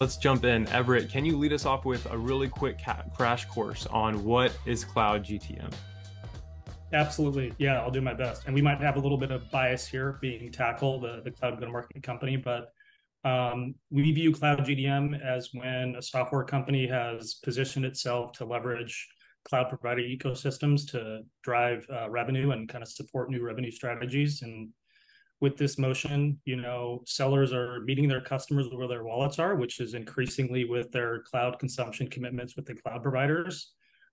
Let's jump in. Everett, can you lead us off with a really quick crash course on what is Cloud GTM? Absolutely. Yeah, I'll do my best. And we might have a little bit of bias here being Tackle, the, the cloud go to market company, but um, we view Cloud GTM as when a software company has positioned itself to leverage cloud provider ecosystems to drive uh, revenue and kind of support new revenue strategies. And with this motion, you know, sellers are meeting their customers where their wallets are, which is increasingly with their cloud consumption commitments with the cloud providers.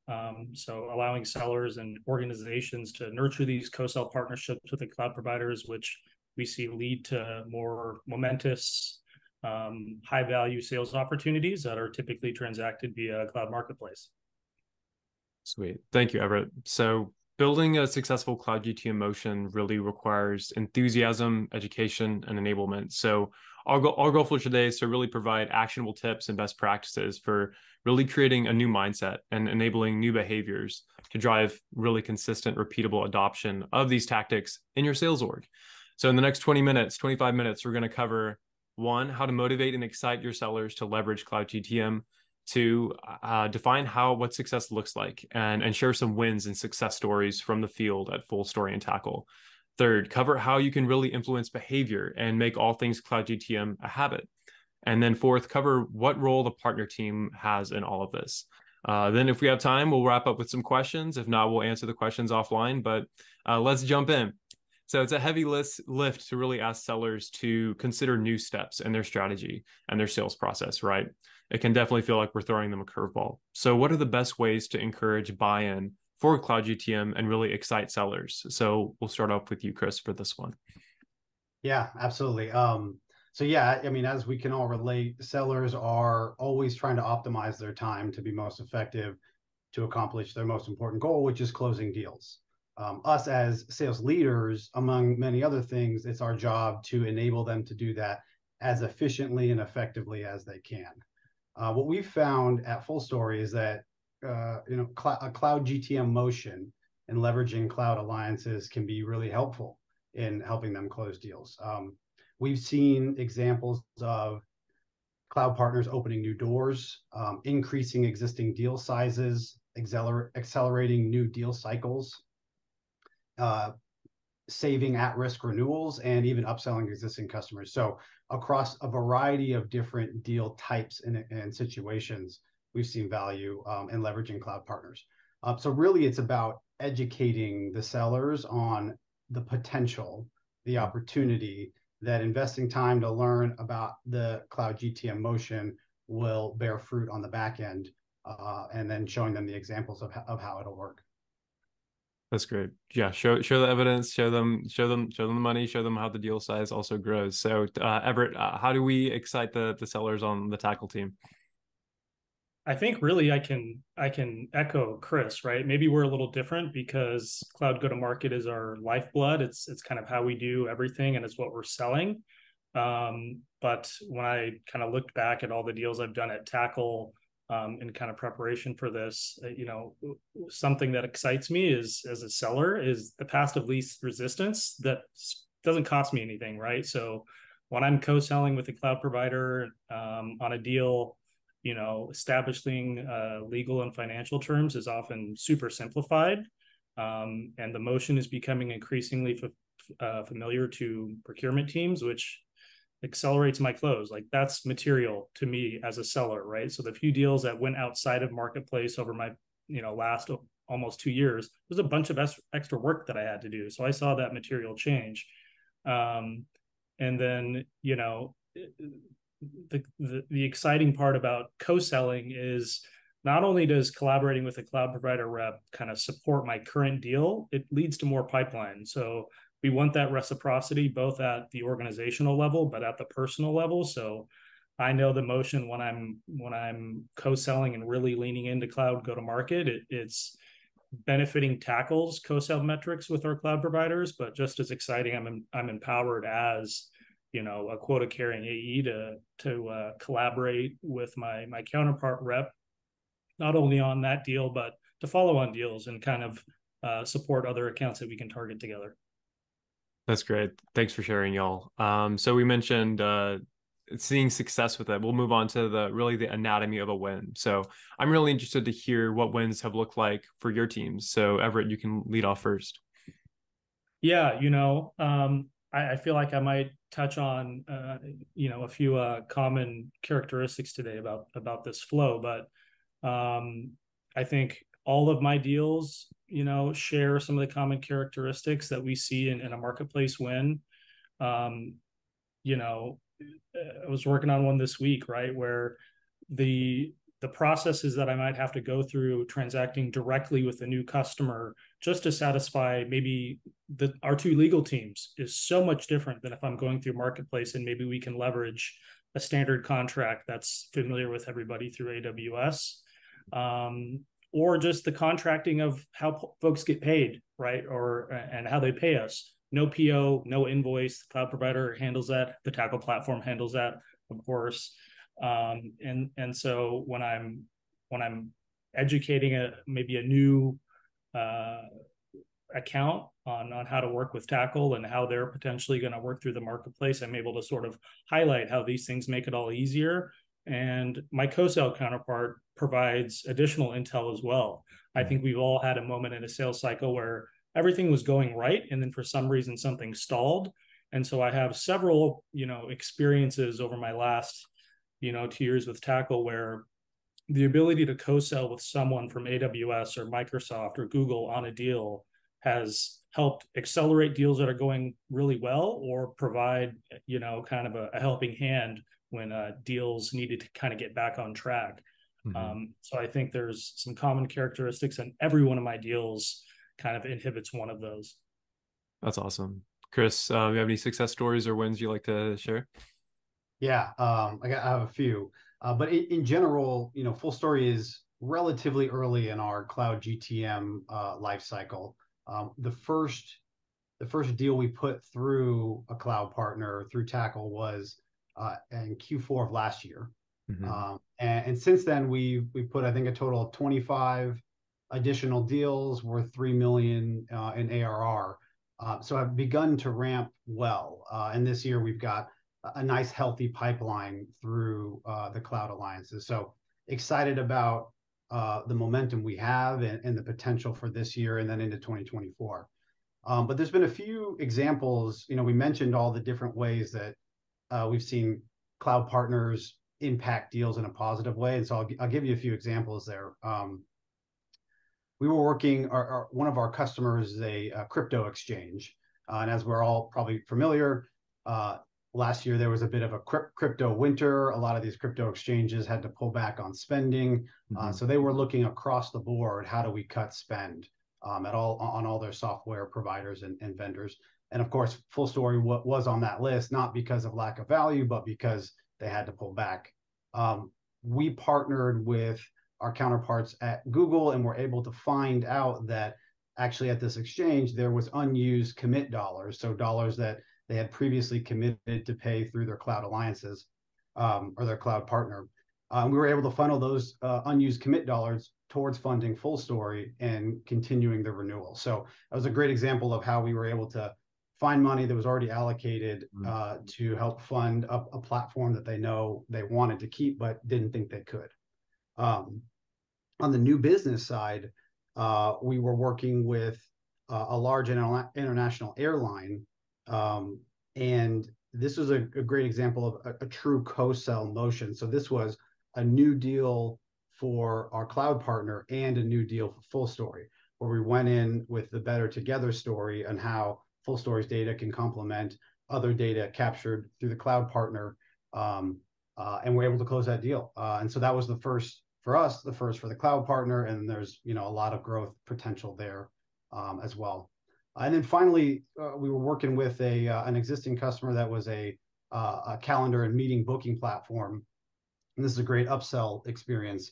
Um, so allowing sellers and organizations to nurture these co-sell partnerships with the cloud providers, which we see lead to more momentous, um, high value sales opportunities that are typically transacted via a cloud marketplace. Sweet. Thank you, Everett. So building a successful cloud GTM motion really requires enthusiasm, education, and enablement. So our goal, our goal for today is to really provide actionable tips and best practices for really creating a new mindset and enabling new behaviors to drive really consistent, repeatable adoption of these tactics in your sales org. So in the next 20 minutes, 25 minutes, we're going to cover one, how to motivate and excite your sellers to leverage Cloud GTM to uh, define how what success looks like and, and share some wins and success stories from the field at FullStory and Tackle. Third, cover how you can really influence behavior and make all things Cloud GTM a habit. And then fourth, cover what role the partner team has in all of this. Uh, then, if we have time, we'll wrap up with some questions. If not, we'll answer the questions offline. But uh, let's jump in. So it's a heavy list, lift to really ask sellers to consider new steps in their strategy and their sales process, right? It can definitely feel like we're throwing them a curveball. So, what are the best ways to encourage buy in for Cloud GTM and really excite sellers? So, we'll start off with you, Chris, for this one. Yeah, absolutely. Um, so yeah, I mean, as we can all relate, sellers are always trying to optimize their time to be most effective to accomplish their most important goal, which is closing deals um, us as sales leaders, among many other things, it's our job to enable them to do that as efficiently and effectively as they can. Uh, what we've found at FullStory is that uh, you know cl- a cloud GTM motion and leveraging cloud alliances can be really helpful in helping them close deals. Um, we've seen examples of cloud partners opening new doors, um, increasing existing deal sizes, acceler- accelerating new deal cycles, saving at-risk renewals and even upselling existing customers. So across a variety of different deal types and, situations, we've seen value um, in leveraging cloud partners. Um, so really, it's about educating the sellers on the potential, the opportunity that investing time to learn about the cloud GTM motion will bear fruit on the back end, uh, and then showing them the examples of how it'll work. That's great. Yeah, show show the evidence, show them show them show them the money, show them how the deal size also grows. So, uh, Everett, uh, how do we excite the the sellers on the tackle team? I think really I can I can echo Chris, right? Maybe we're a little different because cloud go to market is our lifeblood. It's it's kind of how we do everything and it's what we're selling. Um, but when I kind of looked back at all the deals I've done at Tackle, um, in kind of preparation for this, uh, you know, something that excites me is as a seller is the path of least resistance that doesn't cost me anything, right? So when I'm co-selling with a cloud provider um, on a deal, you know, establishing uh, legal and financial terms is often super simplified, um, and the motion is becoming increasingly f- uh, familiar to procurement teams, which accelerates my close. Like that's material to me as a seller, right? So the few deals that went outside of marketplace over my, you know, last almost two years, there's a bunch of extra work that I had to do. So I saw that material change. Um, and then, you know, the, the, the exciting part about co-selling is not only does collaborating with a cloud provider rep kind of support my current deal, it leads to more pipeline. So we want that reciprocity both at the organizational level but at the personal level. So i know the motion when i'm when i'm co-selling and really leaning into cloud go to market it, it's benefiting tackles co-sell metrics with our cloud providers but just as exciting i'm i'm empowered as you know a quota carrying ae to to uh, collaborate with my my counterpart rep not only on that deal but to follow on deals and kind of uh, support other accounts that we can target together that's great. Thanks for sharing, y'all. Um, so we mentioned uh, seeing success with it, we'll move on to the really the anatomy of a win. So I'm really interested to hear what wins have looked like for your teams. So Everett, you can lead off first. Yeah, you know, um, I, I, feel like I might touch on uh, you know a few uh, common characteristics today about about this flow, but um, I think all of my deals, you know, share some of the common characteristics that we see in, in a marketplace win. Um, you know, I was working on one this week, right, where the the processes that I might have to go through transacting directly with a new customer just to satisfy maybe the our two legal teams is so much different than if I'm going through marketplace and maybe we can leverage a standard contract that's familiar with everybody through AWS. Um, or just the contracting of how folks get paid, right? Or and how they pay us no PO, no invoice. The cloud provider handles that. The Tackle platform handles that, of course. Um, and and so when I'm when I'm educating a maybe a new uh, account on on how to work with Tackle and how they're potentially going to work through the marketplace, I'm able to sort of highlight how these things make it all easier. And my co-sell counterpart provides additional intel as well. I hmm. think we've all had a moment in a sales cycle where everything was going right and then for some reason something stalled and so i have several you know experiences over my last you know two years with tackle where the ability to co-sell with someone from aws or microsoft or google on a deal has helped accelerate deals that are going really well or provide you know kind of a, a helping hand when uh, deals needed to kind of get back on track mm-hmm. um, so i think there's some common characteristics and every one of my deals kind of inhibits one of those. That's awesome. Chris, uh, you have any success stories or wins you like to share? Yeah, um, I, got, I have a few. Uh, but in, in, general, you know, FullStory is relatively early in our cloud GTM uh, life cycle. Um, the first the first deal we put through a cloud partner through Tackle was uh, in Q4 of last year. Mm-hmm. Um, and, and, since then, we we put I think a total of 25 additional deals worth three million uh, in ARR. Uh, so have begun to ramp well. Uh, and this year we've got a nice healthy pipeline through uh, the cloud alliances. So excited about uh, the momentum we have and, and, the potential for this year and then into 2024. Um, but there's been a few examples. You know, we mentioned all the different ways that uh, we've seen cloud partners impact deals in a positive way, and so I'll, I'll give you a few examples there. Um, we were working, our, our, one of our customers is a, a crypto exchange. Uh, and as we're all probably familiar, uh, last year there was a bit of a crypto winter. A lot of these crypto exchanges had to pull back on spending. Uh, mm-hmm. Uh, so they were looking across the board how do we cut spend um, at all on all their software providers and, and vendors. And of course, FullStory was on that list, not because of lack of value, but because they had to pull back. Um, we partnered with our counterparts at Google and were able to find out that actually at this exchange there was unused commit dollars, so dollars that they had previously committed to pay through their cloud alliances um, or their cloud partner. Um, we were able to funnel those uh, unused commit dollars towards funding FullStory and continuing the renewal. So that was a great example of how we were able to find money that was already allocated mm. uh, to help fund a, a, platform that they know they wanted to keep but didn't think they could. Um, on the new business side, uh, we were working with uh, a large international airline, um, and this was a, a great example of a, a true co-sell motion. So this was a new deal for our cloud partner and a new deal for FullStory, where we went in with the better together story and how FullStory's data can complement other data captured through the cloud partner, um, uh, and we're able to close that deal. Uh, and so that was the first for us, the first for the cloud partner, and there's you know a lot of growth potential there um, as well. And then finally, uh, we were working with a an existing customer that was a a calendar and meeting booking platform, and this is a great upsell experience.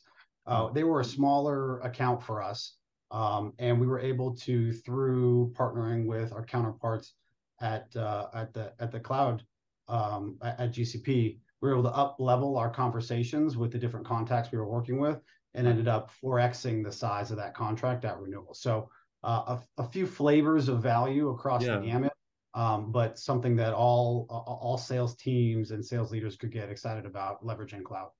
They were a smaller account for us, um, and we were able to through partnering with our counterparts at uh, at the at the cloud um, at GCP we were able to up level our conversations with the different contacts we were working with and ended up 4xing the size of that contract at renewal. So uh, a, a, few flavors of value across yeah. the gamut. um, but something that all all sales teams and sales leaders could get excited about leveraging cloud.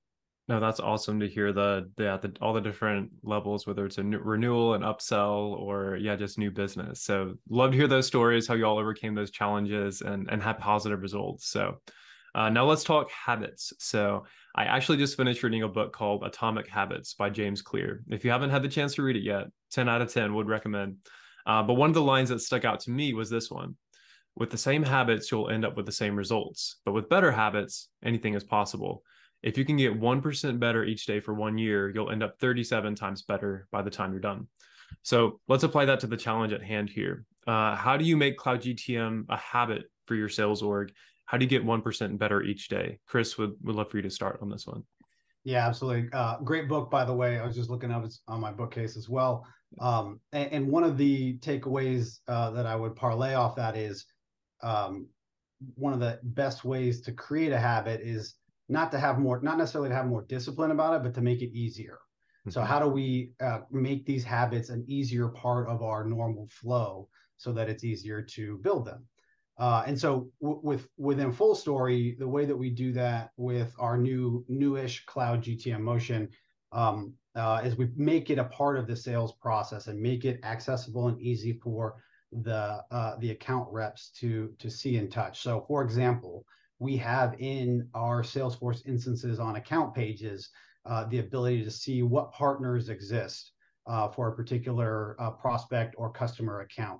No, that's awesome to hear the, the, the all the different levels, whether it's a new, renewal, and upsell, or yeah, just new business. So love to hear those stories, how you all overcame those challenges and and had positive results. So uh, now let's talk habits. So I actually just finished reading a book called Atomic Habits by James Clear. If you haven't had the chance to read it yet, 10 out of 10 would recommend. Uh, but one of the lines that stuck out to me was this one. With the same habits, you'll end up with the same results. But with better habits, anything is possible. If you can get 1% better each day for one year, you'll end up 37 times better by the time you're done. So let's apply that to the challenge at hand here. Uh, how do you make Cloud GTM a habit for your sales org? How do you get 1% better each day? Chris would, would love for you to start on this one. Yeah, absolutely. Uh, great book, by the way. I was just looking up on my bookcase as well. Um, and, and, one of the takeaways uh, that I would parlay off that is um, one of the best ways to create a habit is not to have more, not necessarily to have more discipline about it, but to make it easier. Mm-hmm. So how do we uh, make these habits an easier part of our normal flow so that it's easier to build them? Uh, and so w- with within FullStory, the way that we do that with our new newish cloud GTM motion um, uh, is we make it a part of the sales process and make it accessible and easy for the uh, the account reps to to see and touch. So, for example, we have in our Salesforce instances on account pages uh, the ability to see what partners exist uh, for a particular uh, prospect or customer account.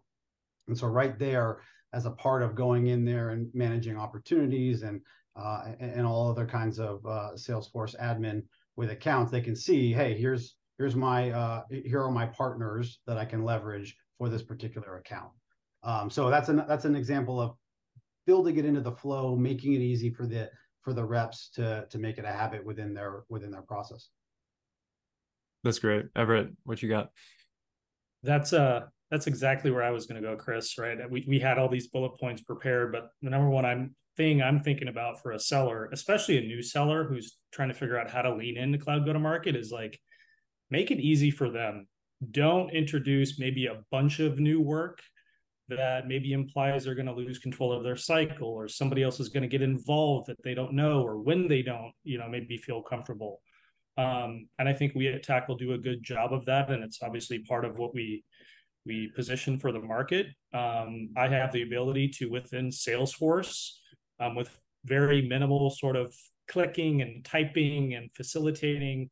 And so right there, as a part of going in there and managing opportunities and uh, and all other kinds of uh, Salesforce admin with accounts, they can see, hey, here's here's my uh, here are my partners that I can leverage for this particular account. Um, so that's an that's an example of building it into the flow, making it easy for the for the reps to to make it a habit within their within their process. That's great, Everett. What you got? That's uh that's exactly where I was going to go, Chris. Right? We we had all these bullet points prepared, but the number one I'm thing I'm thinking about for a seller, especially a new seller who's trying to figure out how to lean into cloud go to market, is like make it easy for them. Don't introduce maybe a bunch of new work that maybe implies they're going to lose control of their cycle or somebody else is going to get involved that they don't know or when they don't you know maybe feel comfortable. Um, and i think we at tackle do a good job of that and it's obviously part of what we we position for the market. Um, i have the ability to within salesforce um, with very minimal sort of clicking and typing and facilitating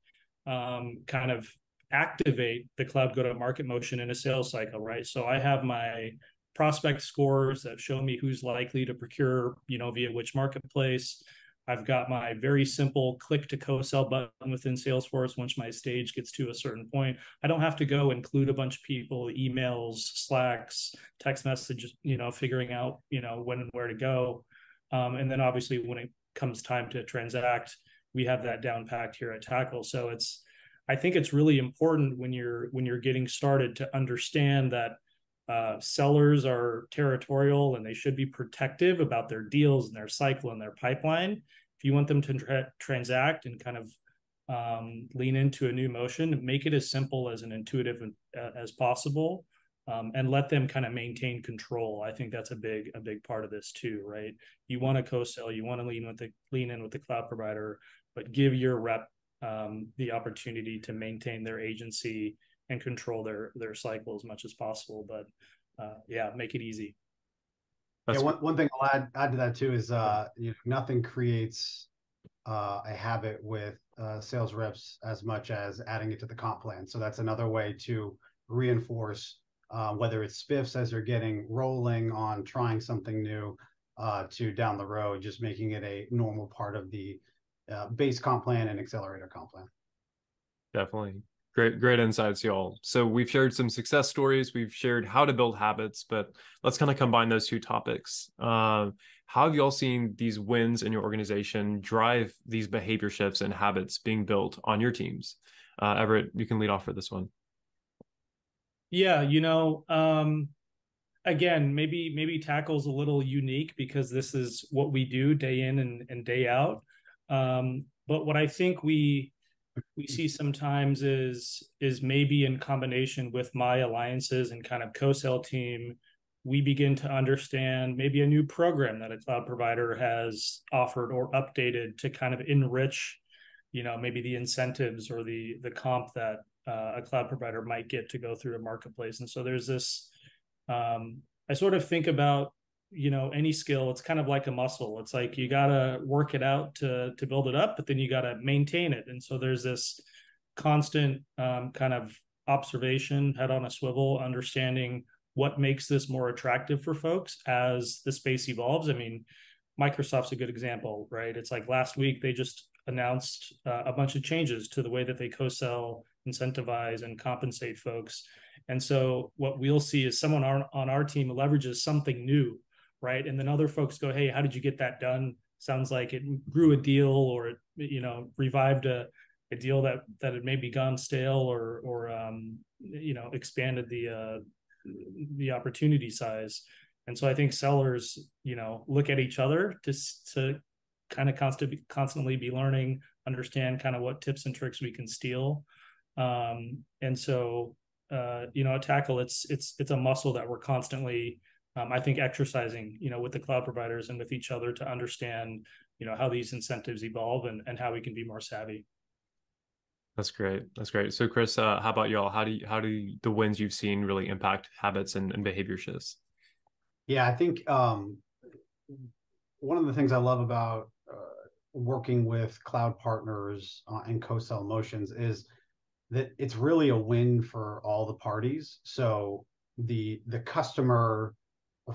um, kind of activate the cloud go to market motion in a sales cycle right? So i have my prospect scores that show me who's likely to procure, you know, via which marketplace. I've got my very simple click to co-sell button within Salesforce once my stage gets to a certain point. I don't have to go include a bunch of people, emails, slacks, text messages, you know, figuring out, you know, when and where to go. Um, and then obviously when it comes time to transact, we have that down packed here at Tackle. So it's I think it's really important when you're when you're getting started to understand that uh, sellers are territorial and they should be protective about their deals and their cycle and their pipeline. If you want them to tra- transact and kind of um, lean into a new motion, make it as simple as an intuitive uh, as possible, um, and let them kind of maintain control. I think that's a big a big part of this too, right? You want to co-sell, you want to lean with the lean in with the cloud provider, but give your rep um, the opportunity to maintain their agency and control their their cycle as much as possible. But uh, yeah, make it easy. That's yeah, one, one thing I'll add add to that too is uh, you know, nothing creates uh, a habit with uh, sales reps as much as adding it to the comp plan. So that's another way to reinforce uh, whether it's spiffs as you're getting rolling on trying something new uh, to down the road, just making it a normal part of the uh, base comp plan and accelerator comp plan. Definitely. Great, great insights, y'all. So we've shared some success stories. We've shared how to build habits, but let's kind of combine those two topics. Uh, how have y'all seen these wins in your organization drive these behavior shifts and habits being built on your teams? Uh, Everett, you can lead off for this one. Yeah, you know, um, again, maybe maybe tackles a little unique because this is what we do day in and, and day out. Um, but what I think we we see sometimes is is maybe in combination with my alliances and kind of co-sell team we begin to understand maybe a new program that a cloud provider has offered or updated to kind of enrich you know maybe the incentives or the the comp that uh, a cloud provider might get to go through a marketplace. And so there's this um, i sort of think about you know any skill it's kind of like a muscle. It's like you got to work it out to to build it up but then you got to maintain it. And so there's this constant um, kind of observation head on a swivel understanding what makes this more attractive for folks as the space evolves. I mean microsoft's a good example right? It's like last week they just announced uh, a bunch of changes to the way that they co-sell incentivize and compensate folks. And so what we'll see is someone on, on our team leverages something new right? And then other folks go, "Hey, how did you get that done?" Sounds like it grew a deal, or it, you know, revived a, a deal that that had maybe gone stale, or or um, you know, expanded the uh, the opportunity size. And so I think sellers, you know, look at each other to to kind of constantly constantly be learning, understand kind of what tips and tricks we can steal. Um, and so uh, you know, Tackle, it's it's it's a muscle that we're constantly um, I think exercising, you know, with the cloud providers and with each other to understand, you know, how these incentives evolve and, and how we can be more savvy. That's great. That's great. So, Chris, uh, how about y'all? How do you, how do the wins you've seen really impact habits and, and behavior shifts? Yeah, I think um, one of the things I love about uh, working with cloud partners uh, and co-sell motions is that it's really a win for all the parties. So the the customer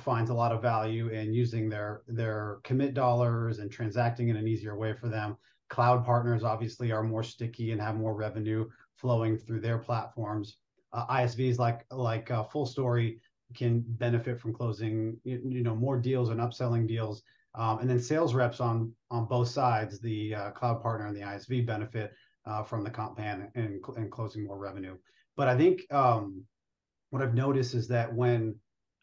finds a lot of value in using their their commit dollars and transacting in an easier way for them. Cloud partners obviously are more sticky and have more revenue flowing through their platforms. Uh, ISVs like like uh, FullStory can benefit from closing you, you, know more deals and upselling deals. Um, and then sales reps on on both sides, the uh, cloud partner and the ISV benefit uh, from the comp plan and, and closing more revenue. But I think um, what I've noticed is that when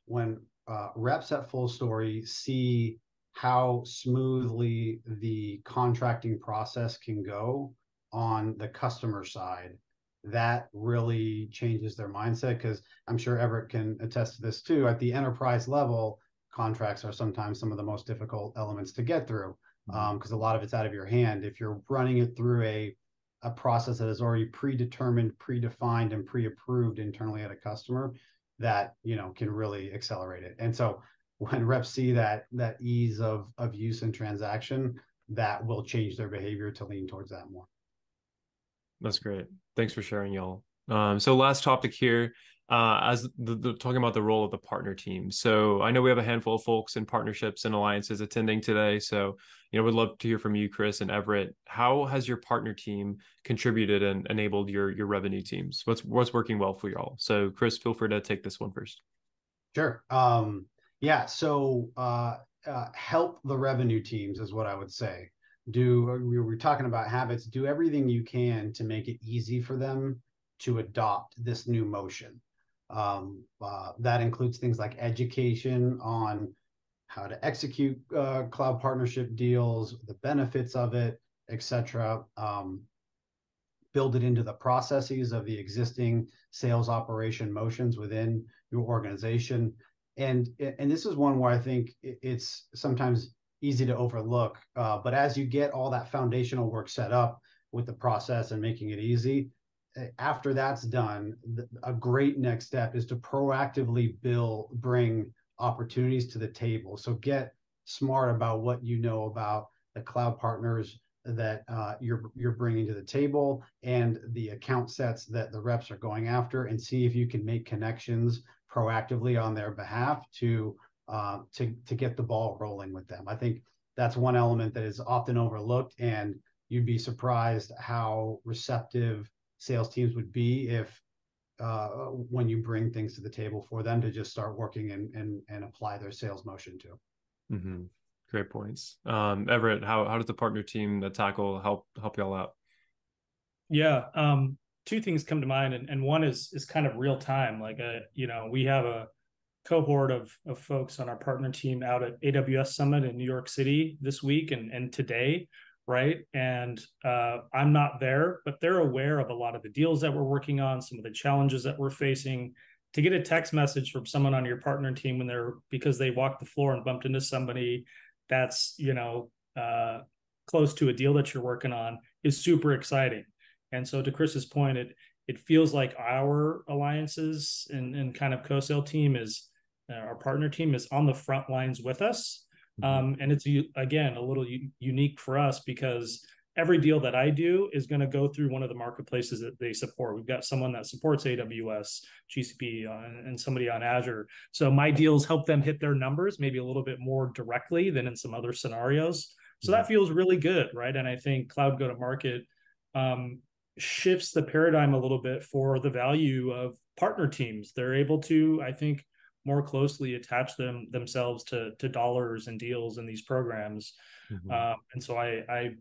when uh, reps at FullStory see how smoothly the contracting process can go on the customer side. That really changes their mindset because i'm sure everett can attest to this too. At the enterprise level contracts are sometimes some of the most difficult elements to get through because mm-hmm. um, a lot of it's out of your hand. If you're running it through a a process that is already predetermined predefined and pre-approved internally at a customer that you know can really accelerate it. And so when reps see that that ease of of use and transaction, that will change their behavior to lean towards that more. That's great. Thanks for sharing, y'all. Um, so last topic here uh, as the, the, talking about the role of the partner team. So I know we have a handful of folks in partnerships and alliances attending today. So you know, we'd love to hear from you, Chris and Everett. How has your partner team contributed and enabled your your revenue teams? What's what's working well for y'all? So Chris, feel free to take this one first. Sure. Um, yeah. So uh, uh, help the revenue teams is what I would say. Do we were talking about habits? Do everything you can to make it easy for them to adopt this new motion um, uh, that includes things like education on how to execute uh, cloud partnership deals, the benefits of it, etc. Um, build it into the processes of the existing sales operation motions within your organization. And, and this is one where I think it's sometimes easy to overlook. Uh, but as you get all that foundational work set up with the process and making it easy, after that's done, a great next step is to proactively bill, bring opportunities to the table. So get smart about what you know about the cloud partners that uh, you're you're bringing to the table and the account sets that the reps are going after, and see if you can make connections proactively on their behalf to uh, to to get the ball rolling with them. I think that's one element that is often overlooked, and you'd be surprised how receptive sales teams would be if uh, when you bring things to the table for them to just start working and and, and apply their sales motion to. Mm-hmm. Great points, um, Everett. How how does the partner team that tackle help help y'all out? Yeah, um, two things come to mind, and, and one is is kind of real time. Like a uh, you know we have a cohort of of folks on our partner team out at AWS Summit in New York City this week and and today right? And uh, I'm not there, but they're aware of a lot of the deals that we're working on, some of the challenges that we're facing. to get a text message from someone on your partner team when they're because they walked the floor and bumped into somebody that's you know uh, close to a deal that you're working on is super exciting. And so to Chris's point, it it feels like our alliances and, and kind of co-sell team is uh, our partner team is on the front lines with us. Mm-hmm. Um, and it's again a little u- unique for us because every deal that I do is going to go through one of the marketplaces that they support. We've got someone that supports AWS, GCP, uh, and somebody on Azure. So my deals help them hit their numbers maybe a little bit more directly than in some other scenarios. So that mm-hmm. feels really good, right? And I think cloud go to market um, shifts the paradigm a little bit for the value of partner teams. They're able to, I think, more closely attach them themselves to to dollars and deals in these programs. Mm-hmm. Um, and so I, I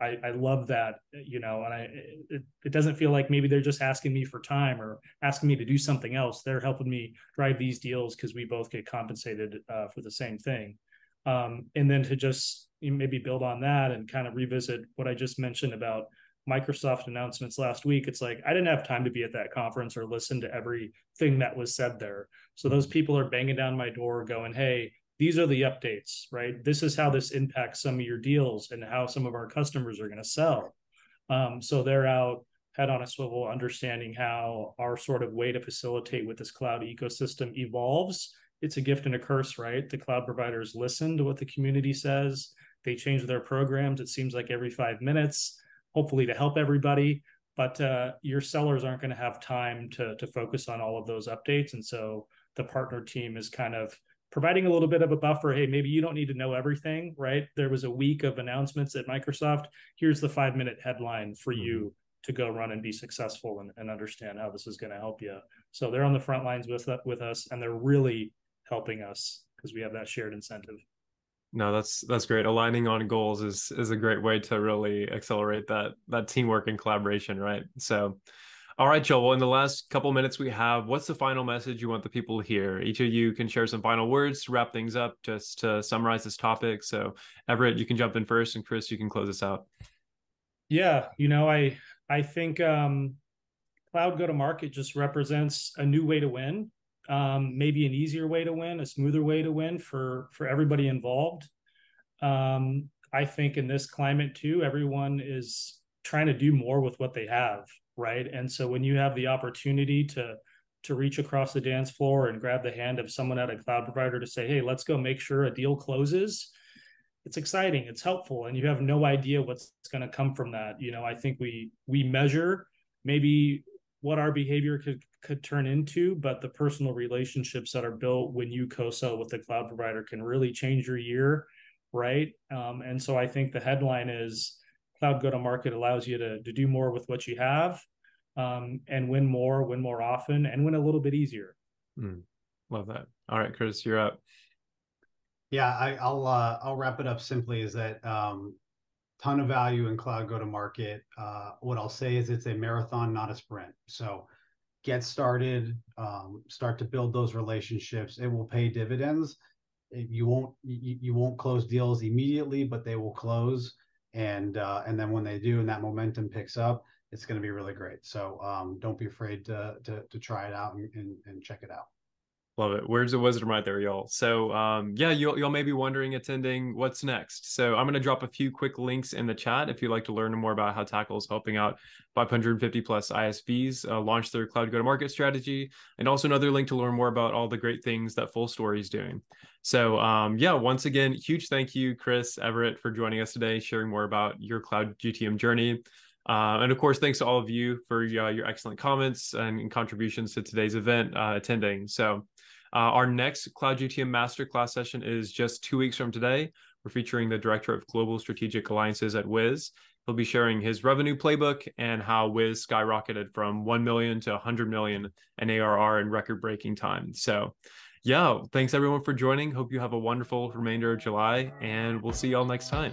I, I love that, you know, and I it, it doesn't feel like maybe they're just asking me for time or asking me to do something else. They're helping me drive these deals because we both get compensated uh, for the same thing. Um, and then to just maybe build on that and kind of revisit what I just mentioned about Microsoft announcements last week. It's like I didn't have time to be at that conference or listen to everything that was said there. So those people are banging down my door, going, "Hey, these are the updates, right? This is how this impacts some of your deals and how some of our customers are going to sell. Um, so they're out head on a swivel, understanding how our sort of way to facilitate with this cloud ecosystem evolves. It's a gift and a curse, right? The cloud providers listen to what the community says. They change their programs. It seems like every five minutes, hopefully to help everybody. But uh, your sellers aren't going to have time to to focus on all of those updates, and so the partner team is kind of providing a little bit of a buffer. Hey, maybe you don't need to know everything, right? There was a week of announcements at Microsoft. Here's the five minute headline for mm-hmm. you to go run and be successful and, and understand how this is going to help you. So they're on the front lines with with us, and they're really helping us because we have that shared incentive. No, that's that's great. Aligning on goals is is a great way to really accelerate that that teamwork and collaboration, right? So all right, Joel. Well, in the last couple minutes we have, what's the final message you want the people to hear? Each of you can share some final words to wrap things up, just to summarize this topic. So, Everett, you can jump in first, and Chris, you can close us out. Yeah, you know, I I think um, cloud go to market just represents a new way to win, um, maybe an easier way to win, a smoother way to win for for everybody involved. Um, I think in this climate too, everyone is trying to do more with what they have right? And so when you have the opportunity to to reach across the dance floor and grab the hand of someone at a cloud provider to say hey let's go make sure a deal closes it's exciting it's helpful and you have no idea what's going to come from that. You know i think we we measure maybe what our behavior could could turn into but the personal relationships that are built when you co-sell with the cloud provider can really change your year right? Um, and so i think the headline is cloud go to market allows you to, to do more with what you have um, and win more, win more often, and win a little bit easier. Mm, love that. All right, Chris, you're up. Yeah, I, will uh, I'll wrap it up simply. Is that um, ton of value in cloud go to market. Uh, what I'll say is it's a marathon, not a sprint. So get started, um, start to build those relationships. It will pay dividends. You won't you, you won't close deals immediately, but they will close and uh, and then when they do and that momentum picks up it's going to be really great. So um, don't be afraid to, to, to try it out and, and, and check it out Love it. Where's the wisdom right there, y'all? So, um, yeah, you'll, you'll may be wondering attending what's next. So, I'm going to drop a few quick links in the chat if you'd like to learn more about how Tackle is helping out 550 plus ISVs uh, launch their cloud go to market strategy, and also another link to learn more about all the great things that FullStory is doing. So, um, yeah, once again, huge thank you, Chris Everett, for joining us today, sharing more about your cloud GTM journey. Uh, and of course, thanks to all of you for uh, your excellent comments and, and, contributions to today's event uh, attending. So, Uh, our next Cloud GTM Masterclass session is just two weeks from today. We're featuring the Director of Global Strategic Alliances at Wiz. He'll be sharing his revenue playbook and how Wiz skyrocketed from 1 million to 100 million in ARR in record breaking time. So, yeah, thanks everyone for joining. Hope you have a wonderful remainder of July, and we'll see y'all next time.